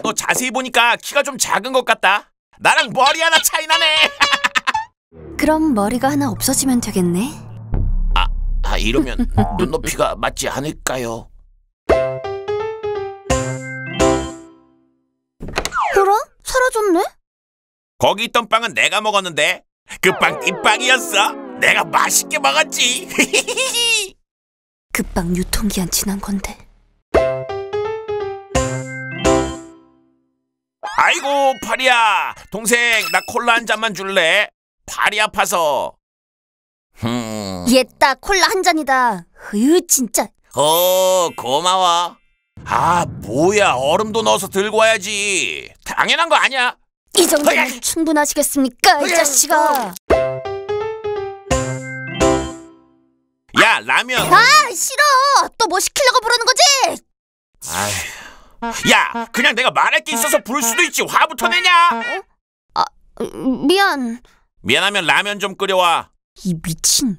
야, 너 자세히 보니까 키가 좀 작은 것 같다. 나랑 머리 하나 차이 나네. 그럼 머리가 하나 없어지면 되겠네. 아, 이러면 눈높이가 맞지 않을까요? 어라? 사라졌네? 거기 있던 빵은 내가 먹었는데 그 빵 이 빵이었어. 내가 맛있게 먹었지. 급빵 유통기한 지난 건데. 아이고 파리야, 동생 나 콜라 한 잔만 줄래? 팔이 아파서. 음, 얘따 콜라 한 잔이다. 으 진짜. 어 고마워. 아 뭐야 얼음도 넣어서 들고 와야지. 당연한 거 아니야. 이 정도면 충분하시겠습니까, 이 자식아? 야 라면. 아 싫어. 또 뭐 시키려고 부르는 거지? 아휴. 야 그냥 내가 말할 게 있어서 부를 수도 있지 화부터 내냐? 음, 미안. 미안하면 라면 좀 끓여와. 이 미친.